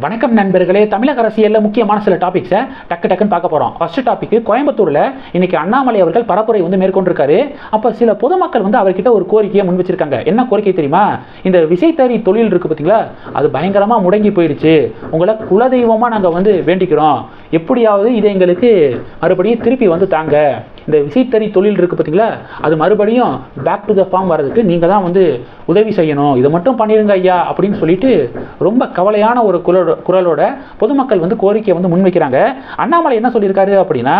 வணக்கம் நண்பர்களே. தமிழக அரசியலில் முக்கியமான சில டாபிக்ஸை டக்கு டக்குன்னு பார்க்க போகிறோம் ஃபர்ஸ்ட் டாபிக் கோயம்புத்தூரில் இன்னைக்கு அண்ணாமலை அவர்கள் பரப்புரை வந்து மேற்கொண்டிருக்காரு. அப்போ சில பொதுமக்கள் வந்து அவர்கிட்ட ஒரு கோரிக்கையை முன் வச்சிருக்காங்க. என்ன கோரிக்கை தெரியுமா? இந்த விசைத்தறி தொழில் இருக்கு பார்த்தீங்களா அது பயங்கரமாக முடங்கி போயிடுச்சு. உங்களை குலதெய்வமாக நாங்கள் வந்து வேண்டிக்கிறோம். எப்படியாவது இதை எங்களுக்கு மறுபடியும் திருப்பி வந்து தாங்க. இந்த விசைத்தறி தொழில் இருக்குது பார்த்தீங்களா அது மறுபடியும் பேக் டு த ஃபார்ம் வர்றதுக்கு நீங்கள் தான் வந்து உதவி செய்யணும். இதை மட்டும் பண்ணிடுங்க ஐயா அப்படின்னு சொல்லிட்டு ரொம்ப கவலையான ஒரு குரலோட குரலோட பொதுமக்கள் வந்து கோரிக்கையை வந்து முன்வைக்கிறாங்க. அண்ணாமலை என்ன சொல்லியிருக்காரு அப்படின்னா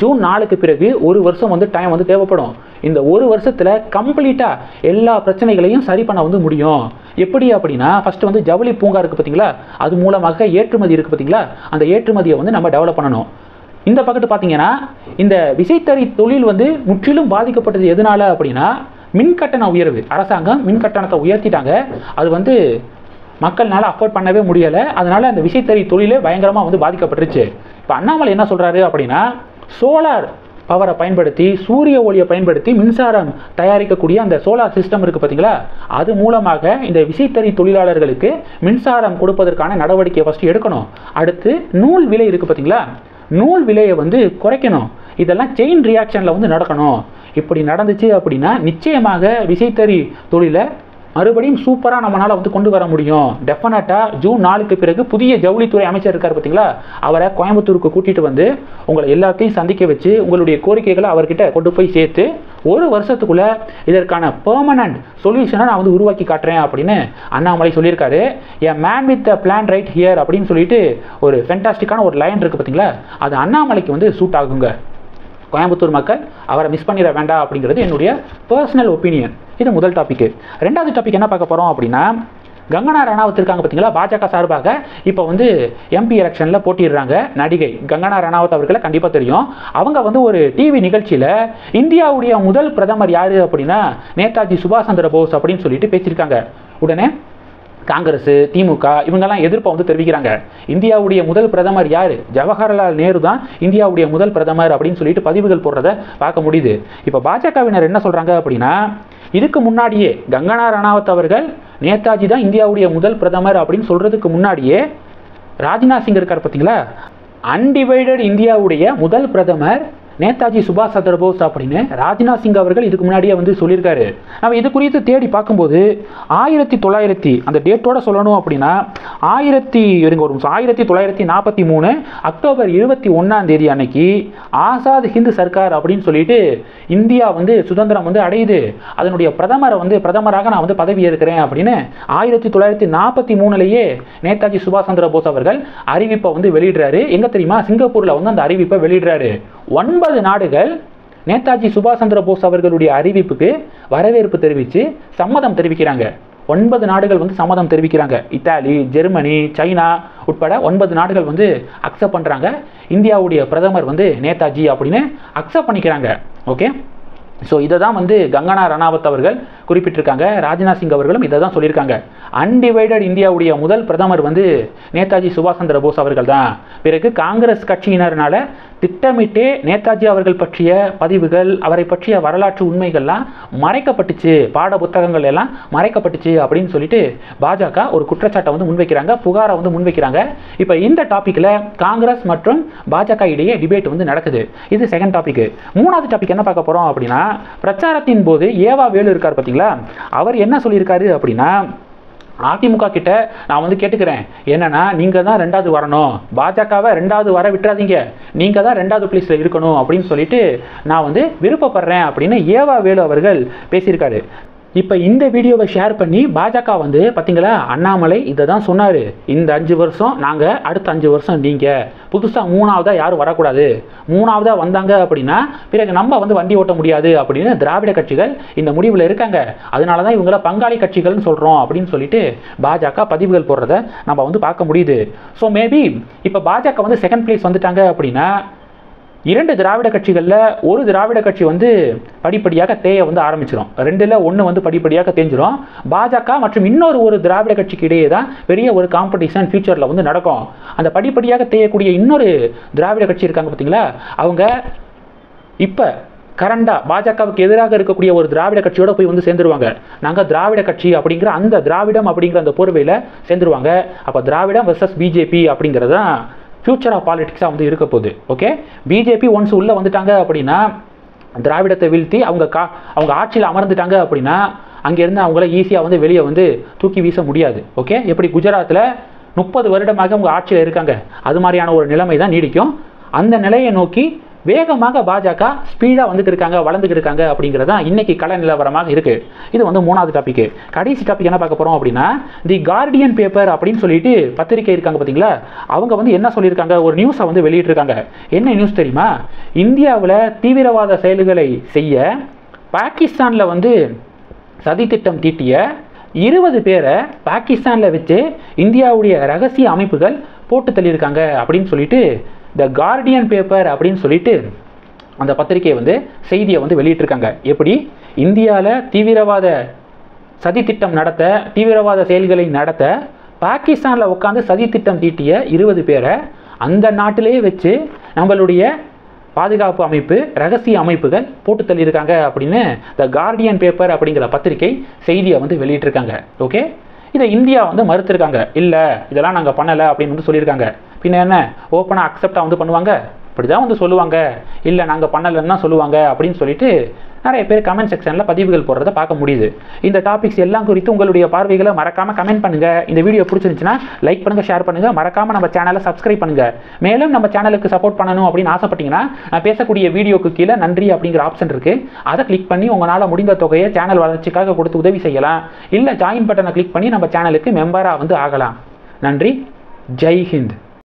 ஜூன் நாலுக்கு பிறகு ஒரு வருஷம் வந்து டைம் வந்து தேவைப்படும். இந்த ஒரு வருஷத்தில் கம்ப்ளீட்டாக எல்லா பிரச்சனைகளையும் சரி பண்ண வந்து முடியும். எப்படி அப்படின்னா ஃபஸ்ட்டு வந்து ஜவுளி பூங்கா இருக்குது பார்த்தீங்களா அது மூலமாக ஏற்றுமதி இருக்குது பார்த்தீங்களா அந்த ஏற்றுமதியை வந்து நம்ம டெவலப் பண்ணணும். இந்த பக்கத்து பார்த்தீங்கன்னா இந்த விசைத்தறி தொழில் வந்து முற்றிலும் பாதிக்கப்பட்டது எதனால அப்படின்னா மின்கட்டண உயர்வு. அரசாங்கம் மின் கட்டணத்தை உயர்த்திட்டாங்க. அது வந்து மக்கள்னால அஃபோர்ட் பண்ணவே முடியலை. அதனால அந்த விசைத்தறி தொழிலே பயங்கரமாக வந்து பாதிக்கப்பட்டுருச்சு. இப்போ அண்ணாமலை என்ன சொல்கிறாரு அப்படின்னா சோலார் பவரை பயன்படுத்தி சூரிய ஒளியை பயன்படுத்தி மின்சாரம் தயாரிக்கக்கூடிய அந்த சோலார் சிஸ்டம் இருக்குது பார்த்தீங்களா அது மூலமாக இந்த விசைத்தறி தொழிலாளர்களுக்கு மின்சாரம் கொடுப்பதற்கான நடவடிக்கையை ஃபஸ்ட்டு எடுக்கணும். அடுத்து நூல் விலை இருக்குது பார்த்தீங்களா நூல் விலையை வந்து குறைக்கணும். இதெல்லாம் செயின் ரியாக்ஷனில் வந்து நடக்கணும். இப்படி நடந்துச்சு அப்படின்னா நிச்சயமாக விசைத்தறி தொழிலை மறுபடியும் சூப்பராக நம்மளால் வந்து கொண்டு வர முடியும். டெஃபினட்டாக ஜூன் நாலுக்கு பிறகு புதிய ஜவுளித்துறை அமைச்சர் இருக்கார் பார்த்தீங்களா அவரை கோயம்புத்தூருக்கு கூட்டிகிட்டு வந்து உங்களை எல்லாத்தையும் சந்திக்க வச்சு உங்களுடைய கோரிக்கைகளை அவர்கிட்ட கொண்டு போய் சேர்த்து ஒரு வருஷத்துக்குள்ளே இதற்கான பெர்மனண்ட் சொல்யூஷனை நான் வந்து உருவாக்கி காட்டுறேன் அப்படின்னு அண்ணாமலை சொல்லியிருக்காரு. An man with the plan right here அப்படின்னு சொல்லிட்டு ஒரு ஃபென்டாஸ்டிக்கான ஒரு லைன் இருக்குது பார்த்தீங்களா அது அண்ணாமலைக்கு வந்து சூட் ஆகுங்க. கோயம்புத்தூர் மக்கள் அவரை மிஸ் பண்ணிட வேண்டாம் அப்படிங்கிறது என்னுடைய பர்சனல் ஒப்பீனியன் இது முதல் டாப்பிக்கு ரெண்டாவது டாபிக் என்ன பார்க்க போகிறோம் அப்படின்னா கங்கனா ரணாவத் இருக்காங்க பார்த்தீங்களா? பாஜக சார்பாக இப்போ வந்து எம்பி எலெக்ஷனில் போட்டிடுறாங்க நடிகை கங்கனா ரணாவத் அவர்களை கண்டிப்பாக தெரியும். அவங்க வந்து ஒரு டிவி நிகழ்ச்சியில் இந்தியாவுடைய முதல் பிரதமர் யார் அப்படின்னா நேதாஜி சுபாஷ் சந்திர போஸ் அப்படின்னு சொல்லிட்டு பேசியிருக்காங்க. உடனே காங்கிரஸ் திமுக இவங்கெல்லாம் எதிர்ப்பை வந்து தெரிவிக்கிறாங்க. இந்தியாவுடைய முதல் பிரதமர் யார்? ஜவஹர்லால் நேரு தான் இந்தியாவுடைய முதல் பிரதமர் அப்படின்னு சொல்லிட்டு பதிவுகள் போடுறத பார்க்க முடியுது. இப்போ பாஜகவினர் என்ன சொல்கிறாங்க அப்படின்னா இதுக்கு முன்னாடியே கங்கனா ரணாவத் அவர்கள் நேதாஜி தான் இந்தியாவுடைய முதல் பிரதமர் அப்படின்னு சொல்கிறதுக்கு முன்னாடியே ராஜ்நாத் சிங் இருக்கார் பார்த்தீங்களா அன்டிவைடட் இந்தியாவுடைய முதல் பிரதமர் நேதாஜி சுபாஷ் சந்திரபோஸ் அப்படின்னு ராஜ்நாத் சிங் அவர்கள் இதுக்கு முன்னாடியே வந்து சொல்லியிருக்காரு. நம்ம இது குறித்து தேடி பார்க்கும்போது ஆயிரத்தி தொள்ளாயிரத்தி அந்த டேட்டோட சொல்லணும் அப்படின்னா ஆயிரத்தி இருங்க ஒரு நிமிஷம் ஆயிரத்தி தொள்ளாயிரத்தி நாற்பத்தி மூணு அக்டோபர் இருபத்தி ஒன்றாம் தேதி அன்னைக்கு ஆசாத் ஹிந்து சர்க்கார் அப்படின்னு சொல்லிட்டு இந்தியா வந்து சுதந்திரம் வந்து அடையுது. அதனுடைய பிரதமரை வந்து பிரதமராக நான் வந்து பதவி ஏற்கிறேன் அப்படின்னு ஆயிரத்தி தொள்ளாயிரத்தி நாற்பத்தி மூணுலேயே நேதாஜி சுபாஷ் சந்திர போஸ் அவர்கள் அறிவிப்பை வந்து வெளியிடுறாரு. எங்க தெரியுமா? சிங்கப்பூர்ல வந்து அந்த அறிவிப்பை வெளியிடுறாரு. ஒன்பது நாடுகள் நேதாஜி சுபாஷ் சந்திர போஸ் அவர்களுடைய அறிவிப்புக்கு வரவேற்பு தெரிவித்து சம்மதம் தெரிவிக்கிறாங்க. ஒன்பது நாடுகள் வந்து சம்மதம் தெரிவிக்கிறாங்க. இத்தாலி ஜெர்மனி சைனா உட்பட ஒன்பது நாடுகள் வந்து அக்செப்ட் பண்ணுறாங்க இந்தியாவுடைய பிரதமர் வந்து நேதாஜி அப்படின்னு அக்செப்ட் பண்ணிக்கிறாங்க. ஓகே ஸோ இதை தான் வந்து கங்கனா ரணாவத் அவர்கள் குறிப்பிட்டிருக்காங்க. ராஜ்நாத் சிங் அவர்களும் இதை தான் சொல்லியிருக்காங்க. அன்டிவைடட் இந்தியாவுடைய முதல் பிரதமர் வந்து நேதாஜி சுபாஷ் சந்திர போஸ் அவர்கள் தான் பிறகு காங்கிரஸ் கட்சியினர்னால திட்டமிட்டே நேதாஜி அவர்கள் பற்றிய பதிவுகள் அவரை பற்றிய வரலாற்று உண்மைகள்லாம் மறைக்கப்பட்டுச்சு. பாட புத்தகங்கள் எல்லாம் மறைக்கப்பட்டுச்சு அப்படின்னு சொல்லிட்டு பாஜக ஒரு குற்றச்சாட்டை வந்து முன்வைக்கிறாங்க புகாரை வந்து முன்வைக்கிறாங்க. இப்போ இந்த டாப்பிக்கில் காங்கிரஸ் மற்றும் பாஜக இடையே டிபேட் வந்து நடக்குது. இது செகண்ட் டாபிக் மூணாவது டாபிக் என்ன பார்க்க போகிறோம் அப்படின்னா பிரச்சாரத்தின் போது ஏவா வேலு இருக்கார் பார்த்தீங்களா அவர் என்ன சொல்லியிருக்காரு அப்படின்னா அதிமுக கிட்ட நான் வந்து கேட்டுக்கிறேன். என்னன்னா நீங்க தான் ரெண்டாவது வரணும். பாஜகவை ரெண்டாவது வர விட்டுறாதீங்க. நீங்க தான் ரெண்டாவது பிளேஸ்ல இருக்கணும் அப்படின்னு சொல்லிட்டு நான் வந்து விருப்பப்படுறேன் அப்படின்னு ஏவா வேலு அவர்கள் பேசியிருக்காரு. இப்போ இந்த வீடியோவை ஷேர் பண்ணி பாஜக வந்து பார்த்தீங்களா அண்ணாமலை இதை தான் சொன்னார். இந்த அஞ்சு வருஷம் நாங்கள் அடுத்த அஞ்சு வருஷம் நீங்கள் புதுசாக மூணாவதாக யாரும் வரக்கூடாது. மூணாவதாக வந்தாங்க அப்படின்னா பிறகு நம்ம வந்து வண்டி ஓட்ட முடியாது அப்படின்னு திராவிட கட்சிகள் இந்த முடிவில் இருக்காங்க. அதனால தான் இவங்கள பங்காளி கட்சிகள்னு சொல்கிறோம் அப்படின்னு சொல்லிட்டு பாஜக பதிவுகள் போடுறத நம்ம வந்து பார்க்க முடியுது. ஸோ மேபி இப்போ பாஜக வந்து செகண்ட் பிளேஸ் வந்துட்டாங்க அப்படின்னா இரண்டு திராவிட கட்சிகளில் ஒரு திராவிட கட்சி வந்து படிப்படியாக தேய வந்து ஆரம்பிச்சிடும் ரெண்டில் ஒன்று வந்து படிப்படியாக தேஞ்சிடும் பாஜக மற்றும் இன்னொரு ஒரு திராவிட கட்சிக்கு இடையே தான் பெரிய ஒரு காம்படிஷன் ஃபியூச்சரில் வந்து நடக்கும். அந்த படிப்படியாக தேயக்கூடிய இன்னொரு திராவிட கட்சி இருக்காங்க பார்த்தீங்களா அவங்க இப்போ கரண்டா பாஜகவுக்கு எதிராக இருக்கக்கூடிய ஒரு திராவிட கட்சியோட போய் வந்து சேர்ந்துருவாங்க. நாங்கள் திராவிட கட்சி அப்படிங்கிற அந்த திராவிடம் அப்படிங்கிற அந்த போர்வையில் சேர்ந்துருவாங்க. அப்போ திராவிடம் வெர்சஸ் பிஜேபி அப்படிங்கிறது தான் ஃபியூச்சர் ஆஃப் பாலிடிக்ஸாக வந்து இருக்க போகுது. ஓகே பிஜேபி ஒன்ஸ் உள்ளே வந்துட்டாங்க அப்படின்னா திராவிடத்தை வீழ்த்தி அவங்க கா அவங்க ஆட்சியில் அமர்ந்துட்டாங்க அப்படின்னா அங்கேருந்து அவங்கள ஈஸியாக வந்து வெளியே வந்து தூக்கி வீச முடியாது. ஓகே எப்படி குஜராத்தில் முப்பது வருடமாக அவங்க ஆட்சியில் இருக்காங்க. அது மாதிரியான ஒரு நிலைமை தான் நீடிக்கும். அந்த நிலையை நோக்கி வேகமாக பாஜக ஸ்பீடாக வந்துட்டு இருக்காங்க வளர்ந்துட்டு இருக்காங்க அப்படிங்கிறது தான் இன்னைக்கு கள நிலவரமாக இருக்கு. இது வந்து மூணாவது டாபிக் கடைசி டாபிக் என்ன பார்க்க போறோம் அப்படின்னா தி கார்டியன் பேப்பர் அப்படின்னு சொல்லிட்டு பத்திரிகை இருக்காங்க பார்த்தீங்களா அவங்க வந்து என்ன சொல்லியிருக்காங்க? ஒரு நியூஸை வந்து வெளியிட்டிருக்காங்க. என்ன நியூஸ் தெரியுமா? இந்தியாவில் தீவிரவாத செயல்களை செய்ய பாகிஸ்தானில் வந்து சதித்திட்டம் தீட்டிய இருபது பேரை பாகிஸ்தானில் வச்சு இந்தியாவுடைய ரகசிய அமைப்புகள் போட்டு தள்ளியிருக்காங்க அப்படின்னு சொல்லிட்டு த கார்டியன் பேப்பர் அப்படின்னு சொல்லிட்டு அந்த பத்திரிகையை வந்து செய்தியை வந்து வெளியிட்டிருக்காங்க. எப்படி? இந்தியாவில் தீவிரவாத சதித்திட்டம் நடத்த தீவிரவாத செயல்களை நடத்த பாகிஸ்தானில் உட்காந்து சதித்திட்டம் தீட்டிய இருபது பேரை அந்த நாட்டிலேயே வச்சு நம்மளுடைய பாதுகாப்பு அமைப்பு ரகசிய அமைப்புகள் போட்டு தள்ளியிருக்காங்க அப்படின்னு த கார்டியன் பேப்பர் அப்படிங்கிற பத்திரிகை செய்தியை வந்து வெளியிட்டிருக்காங்க. ஓகே இதை இந்தியா வந்து மறுத்திருக்காங்க. இல்லை இதெல்லாம் நாங்கள் பண்ணலை அப்படின்னு வந்து சொல்லியிருக்காங்க. பின்ன என்ன? ஓப்பனாக அக்செப்டாக வந்து பண்ணுவாங்க? இப்படி தான் வந்து சொல்லுவாங்க. இல்லை நாங்கள் பண்ணலைன்னு தான் சொல்லுவாங்க அப்படின்னு சொல்லிட்டு நிறைய பேர் கமெண்ட் செக்ஷனில் பதிவுகள் போடுறத பார்க்க முடியுது. இந்த டாபிக்ஸ் எல்லாம் குறித்து உங்களுடைய பார்வைகளை மறக்காமல் கமெண்ட் பண்ணுங்கள் இந்த வீடியோ பிடிச்சிருந்துச்சுன்னா லைக் பண்ணுங்கள் ஷேர் பண்ணுங்கள் மறக்காமல் நம்ம சேனலை சப்ஸ்கிரைப் பண்ணுங்கள் மேலும் நம்ம சேனலுக்கு சப்போர்ட் பண்ணணும் அப்படின்னு ஆசைப்பட்டீங்கன்னா நான் பேசக்கூடிய வீடியோக்கு கீழே நன்றி அப்படிங்கிற ஆப்ஷன் இருக்குது அதை கிளிக் பண்ணி உங்களால் முடிந்த தொகையை சேனல் வளர்ச்சிக்காக கொடுத்து உதவி செய்யலாம். இல்லை ஜாயின் பட்டனை கிளிக் பண்ணி நம்ம சேனலுக்கு மெம்பராக வந்து ஆகலாம். நன்றி. ஜெய் ஹிந்த்.